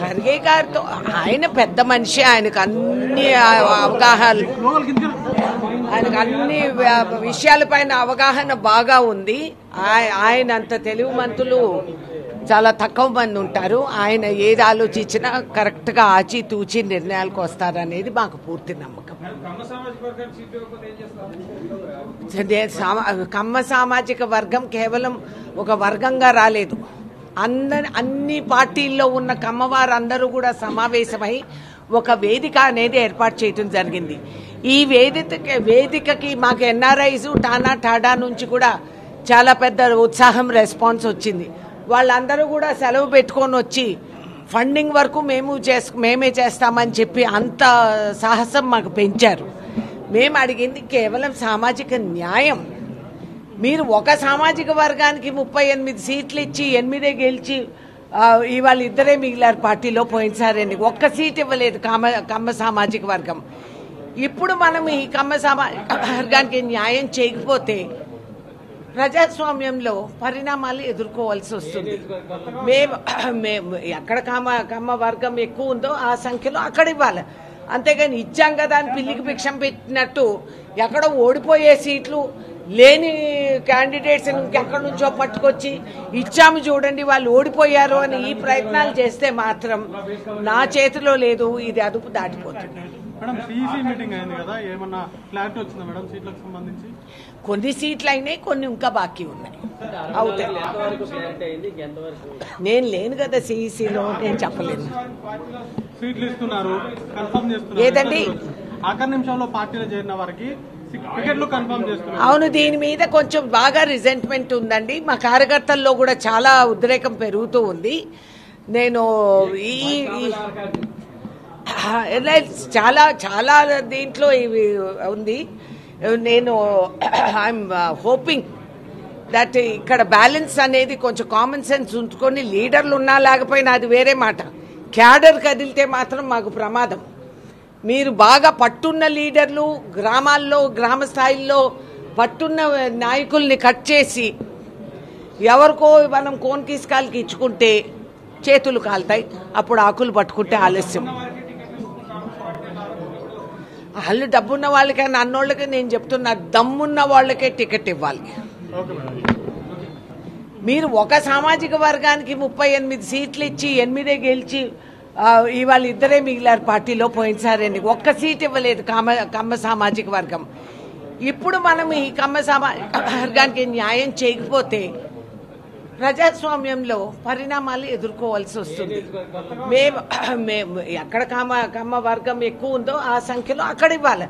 ఖర్గే గారితో ఆయన పెద్ద మనిషి ఆయనకు అన్ని అవగాహన ఆయనకు అన్ని విషయాల విషయాలపైన అవగాహన బాగా ఉంది. ఆయన అంత తెలుగు మంతులు చాలా తక్కువ మంది ఉంటారు. ఆయన ఏది ఆలోచించినా కరెక్ట్గా ఆచి తూచి నిర్ణయాలకు వస్తారనేది మాకు పూర్తి నమ్మకం. కమ్మ సామాజిక వర్గం కేవలం ఒక వర్గంగా రాలేదు. అందరి అన్ని పార్టీల్లో ఉన్న కమ్మవారు అందరూ కూడా సమావేశమై ఒక వేదిక అనేది ఏర్పాటు చేయడం జరిగింది. ఈ వేదిక వేదికకి మాకు ఎన్ఆర్ఐస్ టానా టాడా నుంచి కూడా చాలా పెద్ద ఉత్సాహం రెస్పాన్స్ వచ్చింది. వాళ్ళందరూ కూడా సెలవు పెట్టుకొని వచ్చి ఫండింగ్ వరకు మేము చేసు మేమే చేస్తామని చెప్పి అంత సాహసం మాకు పెంచారు. మేము అడిగింది కేవలం సామాజిక న్యాయం. మీరు ఒక సామాజిక వర్గానికి ముప్పై ఎనిమిది సీట్లు ఇచ్చి ఎనిమిదే గెలిచి ఇవాళ ఇద్దరే మిగిలారు పార్టీలో పోయినసారి ఎన్ని- ఒక్క సీట్ ఇవ్వలేదు కమ్మ కమ్మ సామాజిక వర్గం. ఇప్పుడు మనం ఈ కమ్మ సామాజిక వర్గానికి న్యాయం చేయకపోతే ప్రజాస్వామ్యంలో పరిణామాలు ఎదుర్కోవాల్సి వస్తుంది. మేము మేము ఎక్కడ కమ్మ కమ్మ వర్గం ఎక్కువ ఉందో ఆ సంఖ్యలో అక్కడ ఇవ్వాలి. అంతేగాని ఇచ్చాం కదా అని పిల్లికి భిక్షం పెట్టినట్టు ఎక్కడో ఓడిపోయే సీట్లు లేని క్యాండిడేట్స్ ఇంకెక్కడి నుంచో పట్టుకొచ్చి ఇచ్చాము చూడండి వాళ్ళు ఓడిపోయారు అని ఈ ప్రయత్నాలు చేస్తే మాత్రం నా చేతిలో లేదు ఇది అదుపు దాటిపోతుంది. కొన్ని సీట్లు అయినాయి కొన్ని ఇంకా బాకీ ఉన్నాయి. అవుతాయి నేను లేను కదా సిఈసిలో నేను చెప్పలేను. ఏదండి? ఆఖరి నిమిషంలో పార్టీలో చేరిన వారికి అవును దీని మీద కొంచెం బాగా రిజెంట్మెంట్ ఉందండి. మా కార్యకర్తల్లో కూడా చాలా ఉద్రేకం పెరుగుతూ ఉంది. నేను ఈ చాలా చాలా దీంట్లో ఇవి ఉంది. నేను ఐఎమ్ హోపింగ్ దట్ ఇక్కడ బ్యాలెన్స్ అనేది కొంచెం కామన్ సెన్స్ ఉంచుకొని లీడర్లు ఉన్నా లేకపోయినా అది వేరే మాట. క్యాడర్ కదిలితే మాత్రం మాకు ప్రమాదం. మీరు బాగా పట్టున్న లీడర్లు గ్రామాల్లో గ్రామ స్థాయిల్లో పట్టున్న నాయకుల్ని కట్ చేసి ఎవరికో మనం కోన్ కిస్కాలకి ఇచ్చుకుంటే చేతులు కాలుతాయి. అప్పుడు ఆకులు పట్టుకుంటే ఆలస్యం. వాళ్ళు డబ్బున్న వాళ్ళకైనా అన్నోళ్ళకి నేను చెప్తున్నా దమ్మున్న వాళ్ళకే టికెట్ ఇవ్వాలి. మీరు ఒక సామాజిక వర్గానికి ముప్పై ఎనిమిది సీట్లు ఇచ్చి ఎనిమిదే గెలిచి ఇవాళ ఇద్దరే మిగిలారు పార్టీలో పోయినసారి ఎన్ని- ఒక్క సీట్ ఇవ్వలేదు కమ్మ కమ్మ సామాజిక వర్గం. ఇప్పుడు మనం ఈ కమ్మ సామాజిక వర్గానికి న్యాయం చేయకపోతే ప్రజాస్వామ్యంలో పరిణామాలు ఎదుర్కోవాల్సి వస్తుంది. మేము మేము ఎక్కడ కమ్మ కమ్మ వర్గం ఎక్కువ ఉందో ఆ సంఖ్యలో అక్కడ ఇవ్వాలి.